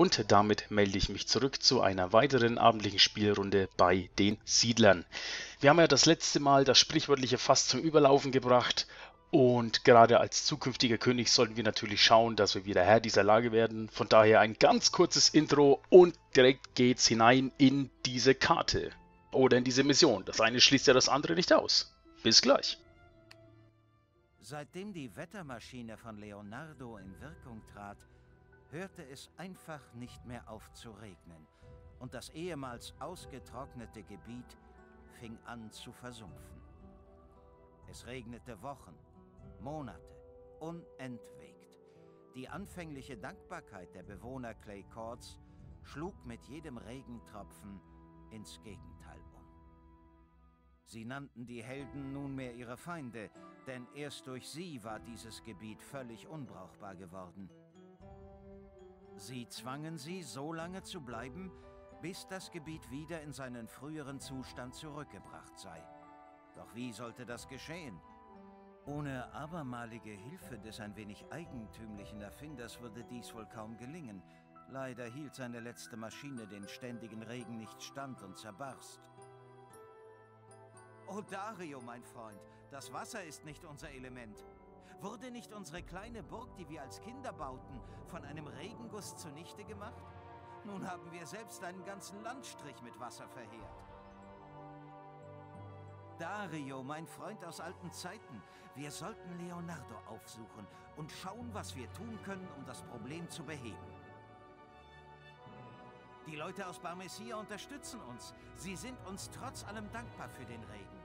und damit melde ich mich zurück zu einer weiteren abendlichen Spielrunde bei den Siedlern. Wir haben ja das letzte Mal das sprichwörtliche Fass zum Überlaufen gebracht und gerade als zukünftiger König sollten wir natürlich schauen, dass wir wieder Herr dieser Lage werden. Von daher ein ganz kurzes Intro und direkt geht's hinein in diese Karte oder in diese Mission. Das eine schließt ja das andere nicht aus. Bis gleich. Seitdem die Wettermaschine von Leonardo in Wirkung trat, hörte es einfach nicht mehr auf zu regnen und das ehemals ausgetrocknete Gebiet fing an zu versumpfen. Es regnete Wochen, Monate, unentwegt. Die anfängliche Dankbarkeit der Bewohner Clay Courts schlug mit jedem Regentropfen ins Gegenteil um. Sie nannten die Helden nunmehr ihre Feinde, denn erst durch sie war dieses Gebiet völlig unbrauchbar geworden. Sie zwangen sie, so lange zu bleiben, bis das Gebiet wieder in seinen früheren Zustand zurückgebracht sei. Doch wie sollte das geschehen? Ohne abermalige Hilfe des ein wenig eigentümlichen Erfinders würde dies wohl kaum gelingen. Leider hielt seine letzte Maschine den ständigen Regen nicht stand und zerbarst. Oh Dario, mein Freund, das Wasser ist nicht unser Element. Wurde nicht unsere kleine Burg, die wir als Kinder bauten, von einem Regenguss zunichte gemacht? Nun haben wir selbst einen ganzen Landstrich mit Wasser verheert. Dario, mein Freund aus alten Zeiten, wir sollten Leonardo aufsuchen und schauen, was wir tun können, um das Problem zu beheben. Die Leute aus Barmesia unterstützen uns. Sie sind uns trotz allem dankbar für den Regen.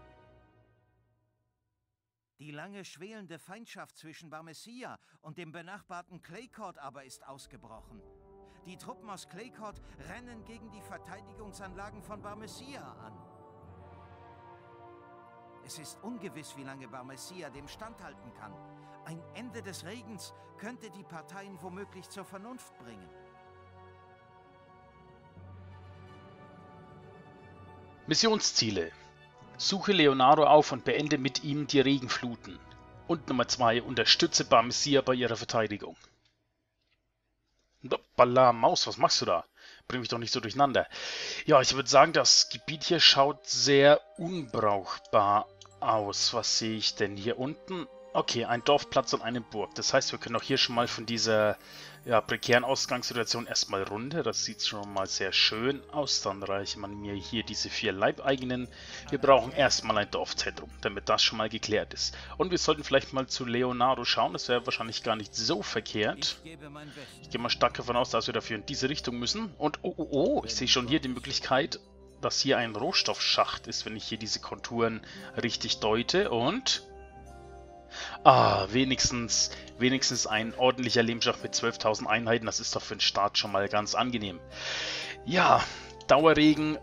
Die lange schwelende Feindschaft zwischen Barmesia und dem benachbarten Claycourt aber ist ausgebrochen. Die Truppen aus Claycourt rennen gegen die Verteidigungsanlagen von Barmesia an. Es ist ungewiss, wie lange Barmesia dem standhalten kann. Ein Ende des Regens könnte die Parteien womöglich zur Vernunft bringen. Missionsziele Suche Leonardo auf und beende mit ihm die Regenfluten. Und Nummer 2. Unterstütze Barmesia bei ihrer Verteidigung. Balla Maus, was machst du da? Bring mich doch nicht so durcheinander. Ja, ich würde sagen, das Gebiet hier schaut sehr unbrauchbar aus. Was sehe ich denn hier unten? Okay, ein Dorfplatz und eine Burg. Das heißt, wir können auch hier schon mal von dieser ja, prekären Ausgangssituation erstmal runter. Das sieht schon mal sehr schön aus. Dann reiche man mir hier diese vier Leibeigenen. Wir brauchen erstmal ein Dorfzentrum, damit das schon mal geklärt ist. Und wir sollten vielleicht mal zu Leonardo schauen. Das wäre wahrscheinlich gar nicht so verkehrt. Ich gehe mal stark davon aus, dass wir dafür in diese Richtung müssen. Und oh, oh, oh, ich sehe schon hier die Möglichkeit, dass hier ein Rohstoffschacht ist, wenn ich hier diese Konturen richtig deute. Und Ah, wenigstens, wenigstens ein ordentlicher Lehmschacht mit 12.000 Einheiten. Das ist doch für den Start schon mal ganz angenehm. Ja, Dauerregen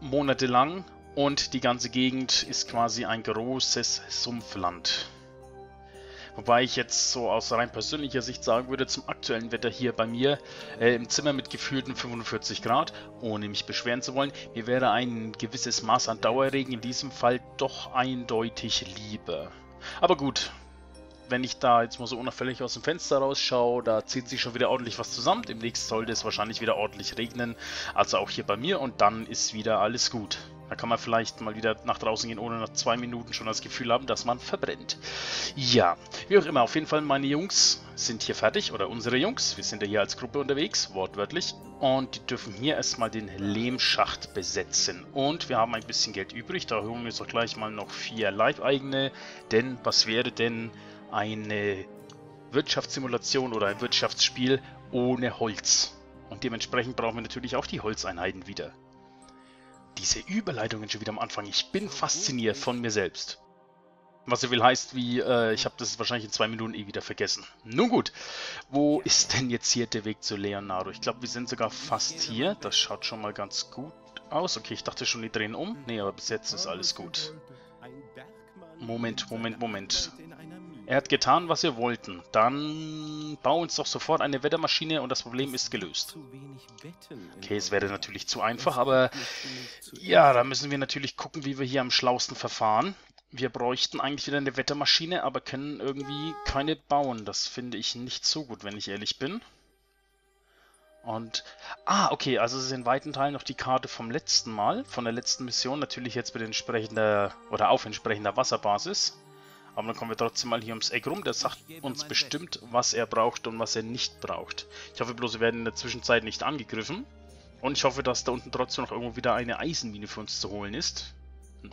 monatelang und die ganze Gegend ist quasi ein großes Sumpfland. Wobei ich jetzt so aus rein persönlicher Sicht sagen würde, zum aktuellen Wetter hier bei mir äh, im Zimmer mit gefühlten 45 Grad, ohne mich beschweren zu wollen, mir wäre ein gewisses Maß an Dauerregen in diesem Fall doch eindeutig lieber. Aber gut, wenn ich da jetzt mal so unauffällig aus dem Fenster rausschaue, da zieht sich schon wieder ordentlich was zusammen. Demnächst sollte es wahrscheinlich wieder ordentlich regnen, also auch hier bei mir und dann ist wieder alles gut. Da kann man vielleicht mal wieder nach draußen gehen, ohne nach zwei Minuten schon das Gefühl haben, dass man verbrennt. Ja, wie auch immer, auf jeden Fall meine Jungs sind hier fertig, oder unsere Jungs. Wir sind ja hier als Gruppe unterwegs, wortwörtlich. Und die dürfen hier erstmal den Lehmschacht besetzen. Und wir haben ein bisschen Geld übrig, da holen wir uns doch gleich mal noch vier Leibeigene. Denn was wäre denn eine Wirtschaftssimulation oder ein Wirtschaftsspiel ohne Holz? Und dementsprechend brauchen wir natürlich auch die Holzeinheiten wieder. Diese Überleitungen schon wieder am Anfang. Ich bin fasziniert von mir selbst. Was so will heißt wie, äh, ich habe das wahrscheinlich in zwei Minuten eh wieder vergessen. Nun gut, wo ist denn jetzt hier der Weg zu Leonardo? Ich glaube, wir sind sogar fast hier. Das schaut schon mal ganz gut aus. Okay, ich dachte schon, die drehen um. Nee, aber bis jetzt ist alles gut. Moment, Moment, Moment. Er hat getan, was wir wollten. Dann bau uns doch sofort eine Wettermaschine und das Problem ist gelöst. Okay, es wäre natürlich zu einfach, aber ja, da müssen wir natürlich gucken, wie wir hier am schlausten verfahren. Wir bräuchten eigentlich wieder eine Wettermaschine, aber können irgendwie keine bauen. Das finde ich nicht so gut, wenn ich ehrlich bin. Und, ah, okay, also es ist in weiten Teilen noch die Karte vom letzten Mal, von der letzten Mission, natürlich jetzt mit entsprechender, oder auf entsprechender Wasserbasis. Aber dann kommen wir trotzdem mal hier ums Eck rum, der sagt uns bestimmt, was er braucht und was er nicht braucht. Ich hoffe bloß, wir werden in der Zwischenzeit nicht angegriffen. Und ich hoffe, dass da unten trotzdem noch irgendwo wieder eine Eisenmine für uns zu holen ist.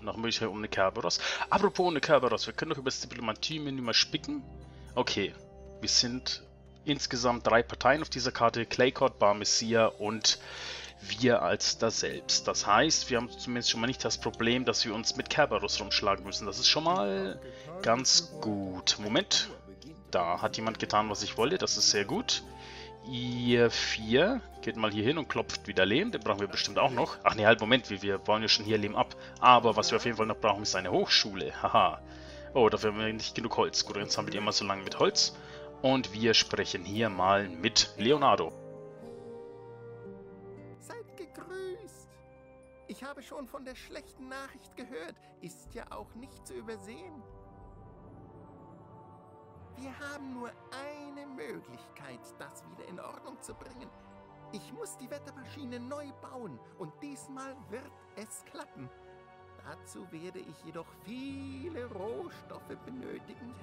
Nach Möglichkeit ohne Kerberos. Apropos ohne Kerberos, wir können doch über das Diplomatie-Menü mal spicken. Okay, wir sind insgesamt drei Parteien auf dieser Karte, Claycord, Bar Messia und wir als da selbst. Das heißt, wir haben zumindest schon mal nicht das Problem, dass wir uns mit Kerberos rumschlagen müssen. Das ist schon mal ganz gut. Moment, da hat jemand getan, was ich wollte, das ist sehr gut. Ihr vier geht mal hier hin und klopft wieder Lehm, den brauchen wir bestimmt auch noch. Ach nee, halt, Moment, wir, bauen ja schon hier Lehm ab. Aber was wir auf jeden Fall noch brauchen, ist eine Hochschule. Haha. Oh, dafür haben wir nicht genug Holz. Gut, jetzt haben wir immer so lange mit Holz. Und wir sprechen hier mal mit Leonardo. Seid gegrüßt. Ich habe schon von der schlechten Nachricht gehört. Ist ja auch nicht zu übersehen. Wir haben nur eine Möglichkeit, das wieder in Ordnung zu bringen. Ich muss die Wettermaschine neu bauen und diesmal wird es klappen. Dazu werde ich jedoch viele Rohstoffe benötigen.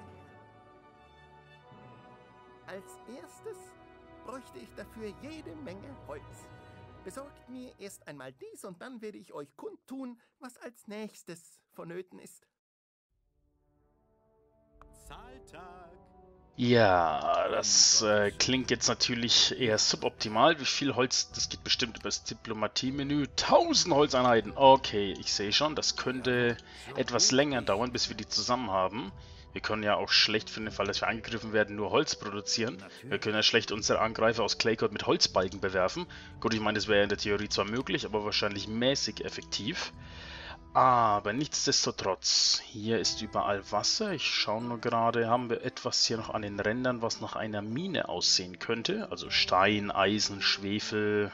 Als erstes bräuchte ich dafür jede Menge Holz. Besorgt mir erst einmal dies und dann werde ich euch kundtun, was als nächstes vonnöten ist. Zahltag. Ja, das äh, klingt jetzt natürlich eher suboptimal. Wie viel Holz? Das geht bestimmt über das Diplomatie-Menü. 1000 Holzeinheiten. Okay, ich sehe schon. Das könnte etwas länger dauern, bis wir die zusammen haben. Wir können ja auch schlecht für den Fall, dass wir angegriffen werden, nur Holz produzieren. Wir können ja schlecht unsere Angreifer aus Claycode mit Holzbalken bewerfen. Gut, ich meine, das wäre in der Theorie zwar möglich, aber wahrscheinlich mäßig effektiv. Aber nichtsdestotrotz, hier ist überall Wasser. Ich schaue nur gerade, haben wir etwas hier noch an den Rändern, was nach einer Mine aussehen könnte? Also Stein, Eisen, Schwefel.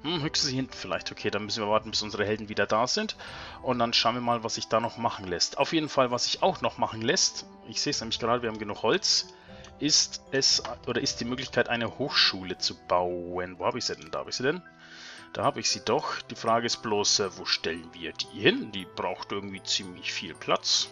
Hm, höchstens hier hinten vielleicht. Okay, dann müssen wir warten, bis unsere Helden wieder da sind. Und dann schauen wir mal, was sich da noch machen lässt. Auf jeden Fall, was sich auch noch machen lässt, ich sehe es nämlich gerade, wir haben genug Holz, ist es, oder ist die Möglichkeit, eine Hochschule zu bauen. Wo habe ich sie denn? Da habe ich sie denn? Da habe ich sie doch. Die Frage ist bloß, äh, wo stellen wir die hin? Die braucht irgendwie ziemlich viel Platz.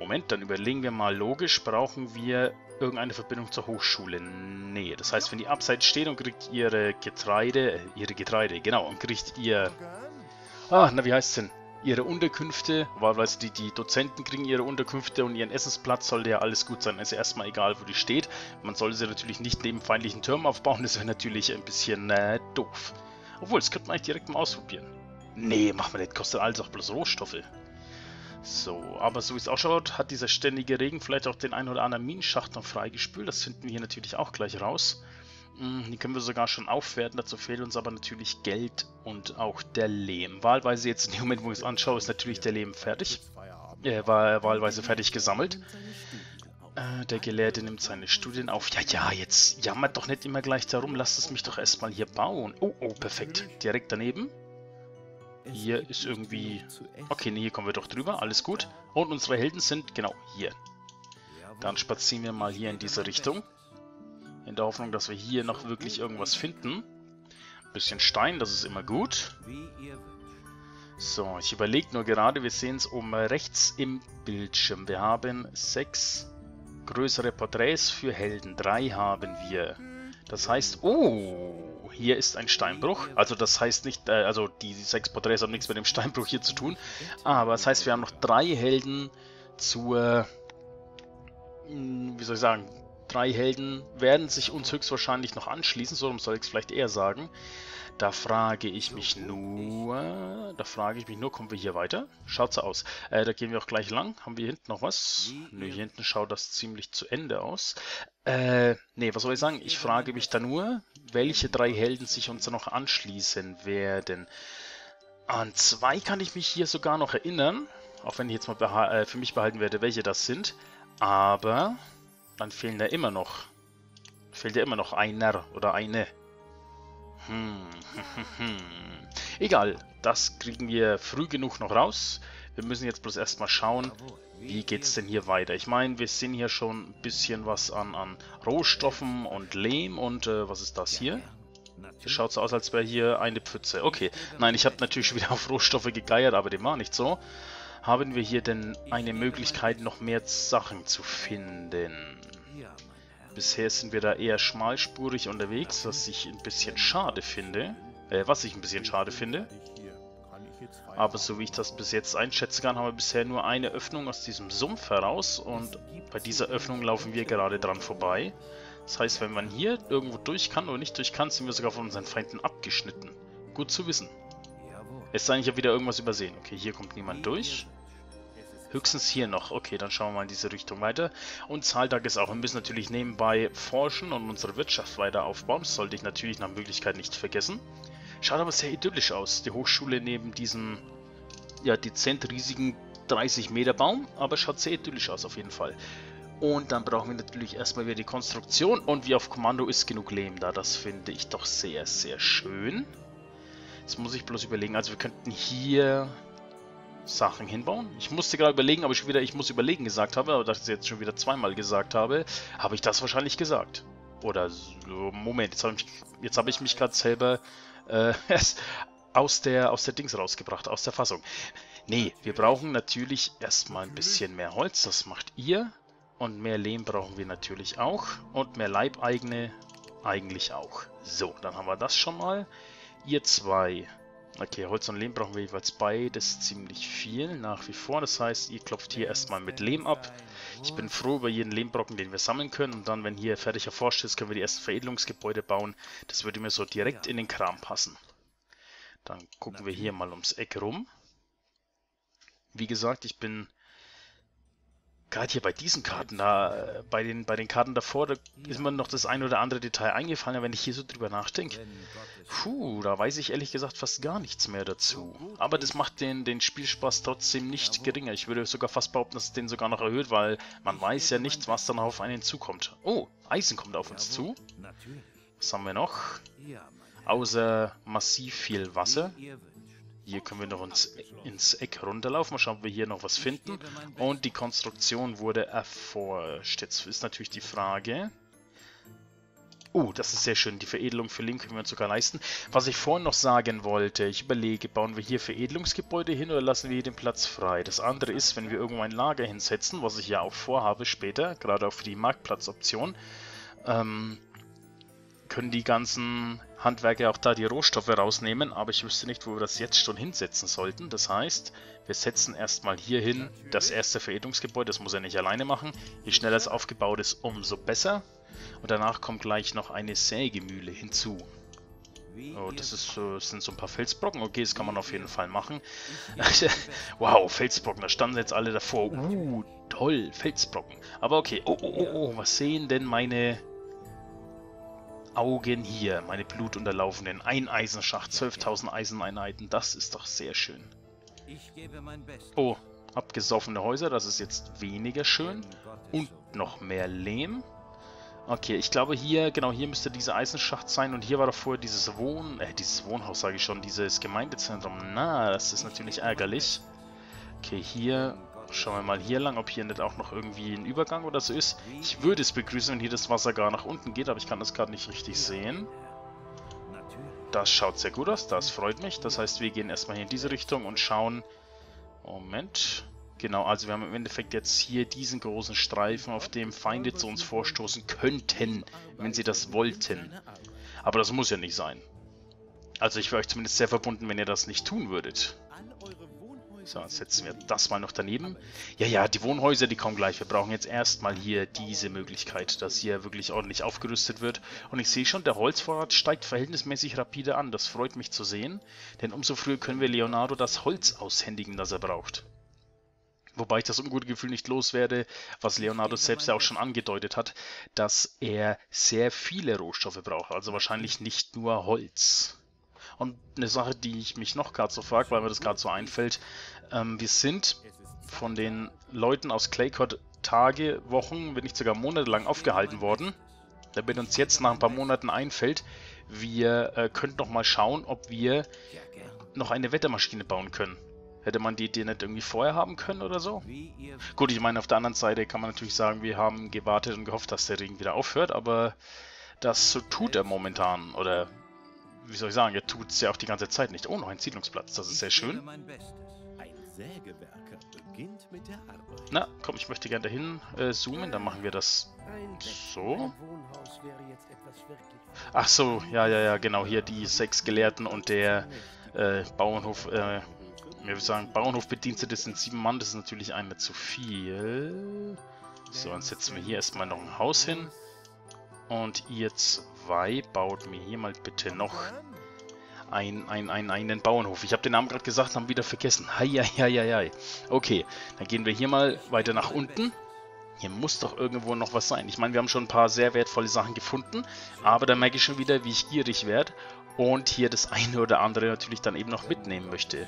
Moment, dann überlegen wir mal logisch, brauchen wir irgendeine Verbindung zur Hochschule? Nee, das heißt, wenn die abseits steht und kriegt ihre Getreide, äh, ihre Getreide, genau, und kriegt ihr, ah, na wie heißt es denn? Ihre Unterkünfte, wahlweise die, die Dozenten kriegen ihre Unterkünfte und ihren Essensplatz sollte ja alles gut sein. Ist also erstmal egal, wo die steht. Man sollte sie natürlich nicht neben feindlichen Türmen aufbauen, das wäre natürlich ein bisschen äh, doof. Obwohl, das könnte man eigentlich direkt mal ausprobieren. Nee, machen wir nicht, kostet alles auch bloß Rohstoffe. So, aber so wie es ausschaut, hat dieser ständige Regen vielleicht auch den ein oder anderen Minenschacht noch freigespült. Das finden wir hier natürlich auch gleich raus. Hm, die können wir sogar schon aufwerten, dazu fehlt uns aber natürlich Geld und auch der Lehm. Wahlweise jetzt in dem Moment, wo ich es anschaue, ist natürlich der Lehm fertig. Er war wahlweise fertig gesammelt. Äh, der Gelehrte nimmt seine Studien auf. Ja, ja, jetzt jammert doch nicht immer gleich darum. Lasst es mich doch erstmal hier bauen. Oh, oh, perfekt. Direkt daneben. Hier ist irgendwie... Okay, nee, hier kommen wir doch drüber. Alles gut. Und unsere Helden sind genau hier. Dann spazieren wir mal hier in diese Richtung. In der Hoffnung, dass wir hier noch wirklich irgendwas finden. Ein bisschen Stein, das ist immer gut. So, ich überlege nur gerade, wir sehen es oben rechts im Bildschirm. Wir haben sechs größere Porträts für Helden. Drei haben wir. Das heißt, oh, hier ist ein Steinbruch. Also das heißt nicht, äh, also die sechs Porträts haben nichts mit dem Steinbruch hier zu tun. Aber das heißt, wir haben noch drei Helden zur, hm, wie soll ich sagen, drei Helden werden sich uns höchstwahrscheinlich noch anschließen, so soll ich es vielleicht eher sagen. Da frage ich mich nur, da frage ich mich nur, kommen wir hier weiter? Schaut so aus. Äh, da gehen wir auch gleich lang. Haben wir hier hinten noch was? Nö, hier hinten schaut das ziemlich zu Ende aus. Äh, nee, was soll ich sagen? Ich frage mich da nur, welche drei Helden sich uns noch anschließen werden. An zwei kann ich mich hier sogar noch erinnern, auch wenn ich jetzt mal äh, für mich behalten werde, welche das sind. Aber dann fehlen da immer noch. Fehlt ja immer noch einer oder eine. Hm, Egal, das kriegen wir früh genug noch raus. Wir müssen jetzt bloß erstmal schauen, wie geht's denn hier weiter? Ich meine, wir sehen hier schon ein bisschen was an, an Rohstoffen und Lehm und äh, was ist das hier? Das schaut so aus, als wäre hier eine Pfütze. Okay, nein, ich habe natürlich wieder auf Rohstoffe gegeiert, aber dem war nicht so. Haben wir hier denn eine Möglichkeit, noch mehr Sachen zu finden? Bisher sind wir da eher schmalspurig unterwegs, was ich ein bisschen schade finde. Äh, was ich ein bisschen schade finde. Aber so wie ich das bis jetzt einschätzen kann, haben wir bisher nur eine Öffnung aus diesem Sumpf heraus und bei dieser Öffnung laufen wir gerade dran vorbei. Das heißt, wenn man hier irgendwo durch kann oder nicht durch kann, sind wir sogar von unseren Feinden abgeschnitten. Gut zu wissen. Es sei denn, ich habe wieder irgendwas übersehen. Okay, hier kommt niemand durch. Höchstens hier noch. Okay, dann schauen wir mal in diese Richtung weiter. Und Zahltag ist auch. Wir müssen natürlich nebenbei forschen und unsere Wirtschaft weiter aufbauen. Das sollte ich natürlich nach Möglichkeit nicht vergessen. Schaut aber sehr idyllisch aus. Die Hochschule neben diesem, ja, dezent riesigen 30 Meter Baum. Aber schaut sehr idyllisch aus auf jeden Fall. Und dann brauchen wir natürlich erstmal wieder die Konstruktion. Und wie auf Kommando ist genug Lehm da. Das finde ich doch sehr, sehr schön. Jetzt muss ich bloß überlegen. Also wir könnten hier Sachen hinbauen. Ich musste gerade überlegen, ob ich wieder ich muss überlegen gesagt habe, aber dass ich jetzt schon wieder zweimal gesagt habe, habe ich das wahrscheinlich gesagt. Oder so, Moment, jetzt habe ich, jetzt hab ich mich gerade selber äh, aus der, aus der Dings rausgebracht, aus der Fassung. Nee, wir brauchen natürlich erstmal ein bisschen mehr Holz, das macht ihr. Und mehr Lehm brauchen wir natürlich auch. Und mehr Leibeigene eigentlich auch. So, dann haben wir das schon mal. Ihr zwei Okay, Holz und Lehm brauchen wir jeweils beides ziemlich viel nach wie vor. Das heißt, ihr klopft hier erstmal mit Lehm ab. Ich bin froh über jeden Lehmbrocken, den wir sammeln können. Und dann, wenn hier fertig erforscht ist, können wir die ersten Veredelungsgebäude bauen. Das würde mir so direkt in den Kram passen. Dann gucken wir hier mal ums Eck rum. Wie gesagt, ich bin gerade hier bei diesen Karten, da, äh, bei den, bei den Karten davor, da ist mir noch das ein oder andere Detail eingefallen, wenn ich hier so drüber nachdenke. Puh, da weiß ich ehrlich gesagt fast gar nichts mehr dazu. Aber das macht den, den Spielspaß trotzdem nicht geringer. Ich würde sogar fast behaupten, dass es den sogar noch erhöht, weil man weiß ja nicht, was dann auf einen zukommt. Oh, Eisen kommt auf uns zu. Was haben wir noch? Außer massiv viel Wasser. Hier können wir noch ins, ins Eck runterlaufen. Mal schauen, ob wir hier noch was finden. Und die Konstruktion wurde erforscht. Jetzt ist natürlich die Frage... Oh, das ist sehr schön. Die Veredelung für Link können wir uns sogar leisten. Was ich vorhin noch sagen wollte, ich überlege, bauen wir hier Veredelungsgebäude hin oder lassen wir hier den Platz frei? Das andere ist, wenn wir irgendwo ein Lager hinsetzen, was ich ja auch vorhabe später, gerade auch für die Marktplatzoption, ähm, können die ganzen Handwerker auch da die Rohstoffe rausnehmen, aber ich wüsste nicht, wo wir das jetzt schon hinsetzen sollten. Das heißt, wir setzen erstmal hier hin das erste Veredelungsgebäude, das muss er nicht alleine machen. Je schneller es aufgebaut ist, umso besser. Und danach kommt gleich noch eine Sägemühle hinzu. Oh, das, ist, das sind so ein paar Felsbrocken. Okay, das kann man auf jeden Fall machen. wow, Felsbrocken, da standen jetzt alle davor. Uh, toll, Felsbrocken. Aber okay, oh, oh, oh, oh, was sehen denn meine Augen hier, meine blutunterlaufenden. Ein Eisenschacht, 12.000 Eiseneinheiten, das ist doch sehr schön. Oh, abgesoffene Häuser, das ist jetzt weniger schön. Und noch mehr Lehm. Okay, ich glaube hier, genau hier müsste dieser Eisenschacht sein und hier war doch vorher dieses Wohn... Äh, dieses Wohnhaus sage ich schon, dieses Gemeindezentrum. Na, das ist natürlich ärgerlich. Okay, hier Schauen wir mal hier lang, ob hier nicht auch noch irgendwie ein Übergang oder so ist. Ich würde es begrüßen, wenn hier das Wasser gar nach unten geht, aber ich kann das gerade nicht richtig sehen. Das schaut sehr gut aus, das freut mich. Das heißt, wir gehen erstmal hier in diese Richtung und schauen... Moment... Genau, also wir haben im Endeffekt jetzt hier diesen großen Streifen, auf dem Feinde zu uns vorstoßen könnten, wenn sie das wollten. Aber das muss ja nicht sein. Also ich wäre euch zumindest sehr verbunden, wenn ihr das nicht tun würdet. So, setzen wir das mal noch daneben. Ja, ja, die Wohnhäuser, die kommen gleich. Wir brauchen jetzt erstmal hier diese Möglichkeit, dass hier wirklich ordentlich aufgerüstet wird. Und ich sehe schon, der Holzvorrat steigt verhältnismäßig rapide an. Das freut mich zu sehen, denn umso früher können wir Leonardo das Holz aushändigen, das er braucht. Wobei ich das ungute Gefühl nicht loswerde, was Leonardo selbst ja auch schon angedeutet hat, dass er sehr viele Rohstoffe braucht, also wahrscheinlich nicht nur Holz. Und eine Sache, die ich mich noch gerade so frage, weil mir das gerade so einfällt, ähm, wir sind von den Leuten aus Claycott Tage, Wochen, wenn nicht sogar Monate lang aufgehalten worden. Damit uns jetzt nach ein paar Monaten einfällt, wir äh, könnten noch mal schauen, ob wir noch eine Wettermaschine bauen können. Hätte man die Idee nicht irgendwie vorher haben können oder so? Gut, ich meine, auf der anderen Seite kann man natürlich sagen, wir haben gewartet und gehofft, dass der Regen wieder aufhört, aber das so tut er momentan. Oder, wie soll ich sagen, er tut es ja auch die ganze Zeit nicht. Oh, noch ein Siedlungsplatz, das ist sehr schön. Na, komm, ich möchte gerne dahin äh, zoomen, dann machen wir das so. Ach so, ja, ja, ja, genau, hier die sechs Gelehrten und der äh, Bauernhof, äh, wir sagen, Bauernhofbedienstete sind sieben Mann, das ist natürlich einer zu viel. So, dann setzen wir hier erstmal noch ein Haus hin. Und ihr zwei baut mir hier mal bitte noch ein, ein, ein, einen Bauernhof. Ich habe den Namen gerade gesagt, haben wieder vergessen. Hei, hei, hei, hei, hei. Okay, dann gehen wir hier mal weiter nach unten. Hier muss doch irgendwo noch was sein. Ich meine, wir haben schon ein paar sehr wertvolle Sachen gefunden, aber da merke ich schon wieder, wie ich gierig werde und hier das eine oder andere natürlich dann eben noch mitnehmen möchte.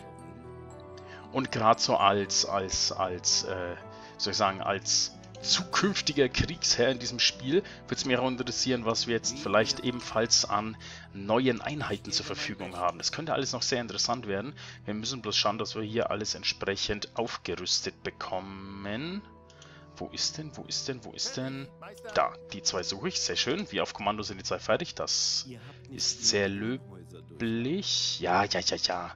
Und gerade so als, als, als, äh, soll ich sagen, als zukünftiger Kriegsherr in diesem Spiel würde es mich auch interessieren, was wir jetzt vielleicht ebenfalls an neuen Einheiten zur Verfügung haben. Das könnte alles noch sehr interessant werden. Wir müssen bloß schauen, dass wir hier alles entsprechend aufgerüstet bekommen. Wo ist denn, wo ist denn, wo ist denn? Da, die zwei suche ich, sehr schön. Wie auf Kommando sind die zwei fertig, das ist sehr löblich. Ja, ja, ja, ja.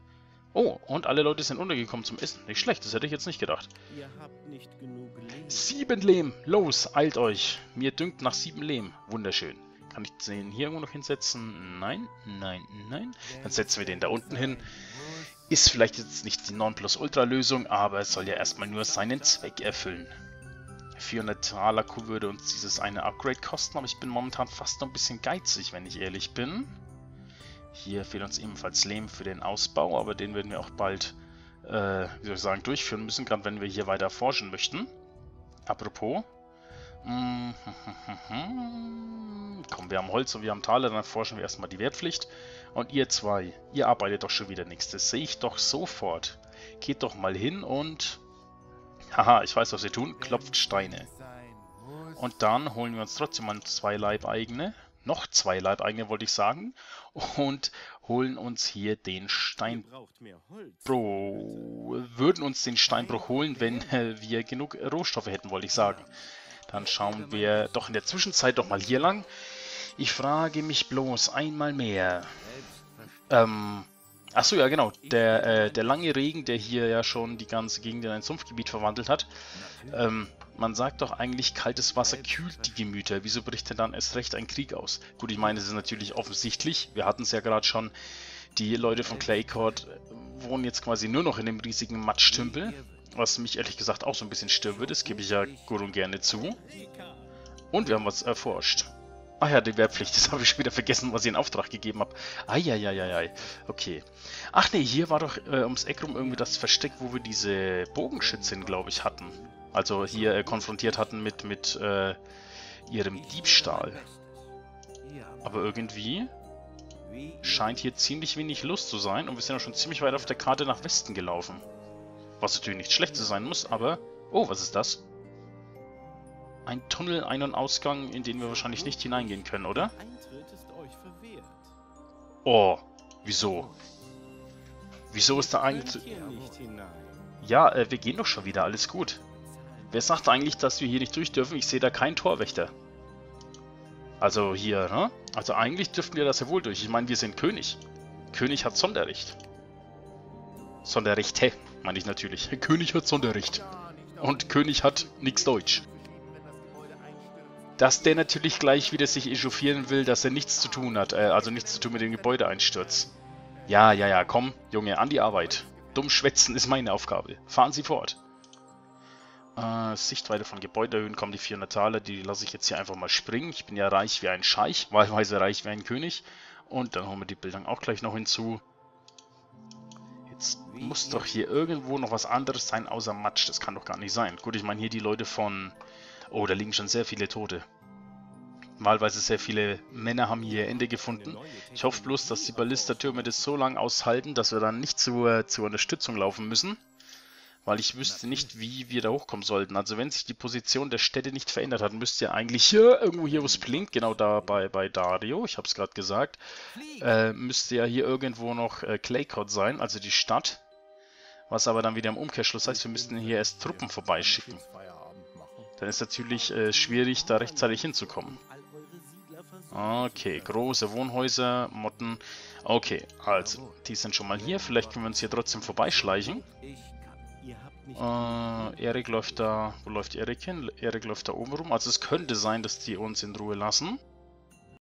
Oh, und alle Leute sind untergekommen zum Essen. Nicht schlecht, das hätte ich jetzt nicht gedacht. Ihr habt nicht genug Lehm. Sieben Lehm, los, eilt euch. Mir dünkt nach sieben Lehm. Wunderschön. Kann ich den hier irgendwo noch hinsetzen? Nein, nein, nein. Dann setzen wir den da unten hin. Ist vielleicht jetzt nicht die Nonplusultra-Lösung, aber es soll ja erstmal nur seinen Zweck erfüllen. 400 Taler würde uns dieses eine Upgrade kosten, aber ich bin momentan fast noch ein bisschen geizig, wenn ich ehrlich bin. Hier fehlt uns ebenfalls Lehm für den Ausbau, aber den werden wir auch bald, äh, wie soll ich sagen, durchführen müssen, gerade wenn wir hier weiter forschen möchten. Apropos. Mm, Komm, wir haben Holz und wir haben Taler, dann erforschen wir erstmal die Wehrpflicht. Und ihr zwei, ihr arbeitet doch schon wieder nichts. Das sehe ich doch sofort. Geht doch mal hin und... Haha, ich weiß, was ihr tun. Klopft Steine. Und dann holen wir uns trotzdem mal zwei Leibeigene. Noch zwei Leibeigene, wollte ich sagen. Und holen uns hier den Ihr Stein braucht mehr Holz. Bro, würden uns den Steinbruch holen, wenn äh, wir genug Rohstoffe hätten, wollte ich sagen. Dann schauen wir doch in der Zwischenzeit doch mal hier lang. Ich frage mich bloß einmal mehr. Ähm, achso, ja genau, der, äh, der lange Regen, der hier ja schon die ganze Gegend in ein Sumpfgebiet verwandelt hat. Ähm, man sagt doch eigentlich, kaltes Wasser kühlt die Gemüter. Wieso bricht denn dann erst recht ein Krieg aus? Gut, ich meine, es ist natürlich offensichtlich. Wir hatten es ja gerade schon. Die Leute von Claycourt äh, wohnen jetzt quasi nur noch in dem riesigen Matschtümpel. Was mich ehrlich gesagt auch so ein bisschen stören würde, das gebe ich ja gut und gerne zu. Und wir haben was erforscht. Ach ja, die Wehrpflicht, das habe ich schon wieder vergessen, was ich in Auftrag gegeben habe. Eieieiei, okay. Ach nee, hier war doch äh, ums Eck rum irgendwie das Versteck, wo wir diese Bogenschützin, glaube ich, hatten. Also hier äh, konfrontiert hatten mit, mit äh, ihrem Diebstahl. Aber irgendwie scheint hier ziemlich wenig Lust zu sein und wir sind ja schon ziemlich weit auf der Karte nach Westen gelaufen. Was natürlich nicht schlecht zu sein muss, aber... Oh, was ist das? Ein Tunnel, Ein- und Ausgang, in den wir wahrscheinlich nicht hineingehen können, oder? Oh, wieso? Wieso ist da eigentlich... Ja, äh, wir gehen doch schon wieder, alles gut. Wer sagt eigentlich, dass wir hier nicht durch dürfen? Ich sehe da keinen Torwächter. Also hier, ne? Also eigentlich dürften wir das ja wohl durch. Ich meine, wir sind König. König hat Sonderrecht. Sonderrechte, meine ich natürlich. König hat Sonderrecht. Und König hat nix Deutsch. Dass der natürlich gleich wieder sich echauffieren will, dass er nichts zu tun hat. Äh, also nichts zu tun mit dem Gebäudeeinsturz. Ja, ja, ja, komm, Junge, an die Arbeit. Dumm schwätzen ist meine Aufgabe. Fahren Sie fort. Äh, Sichtweite von Gebäudehöhen kommen die 400 Taler, die lasse ich jetzt hier einfach mal springen. Ich bin ja reich wie ein Scheich, wahlweise reich wie ein König. Und dann holen wir die Bildung auch gleich noch hinzu. Jetzt muss doch hier irgendwo noch was anderes sein außer Matsch. Das kann doch gar nicht sein. Gut, ich meine hier die Leute von... Oh, da liegen schon sehr viele Tote. Wahlweise sehr viele Männer haben hier ihr Ende gefunden. Ich hoffe bloß, dass die Ballistertürme das so lange aushalten, dass wir dann nicht zur, zur Unterstützung laufen müssen. Weil ich wüsste nicht, wie wir da hochkommen sollten. Also wenn sich die Position der Städte nicht verändert hat, müsste ja eigentlich hier, irgendwo hier, wo es blinkt, genau da bei, bei Dario, ich habe es gerade gesagt, äh, müsste ja hier irgendwo noch äh, Claycourt sein, also die Stadt. Was aber dann wieder im Umkehrschluss heißt, wir müssten hier erst Truppen vorbeischicken. Dann ist natürlich äh, schwierig, da rechtzeitig hinzukommen. Okay, große Wohnhäuser, Motten. Okay, also, die sind schon mal hier. Vielleicht können wir uns hier trotzdem vorbeischleichen. Äh, Erik läuft da... Wo läuft Erik hin? Erik läuft da oben rum. Also es könnte sein, dass die uns in Ruhe lassen.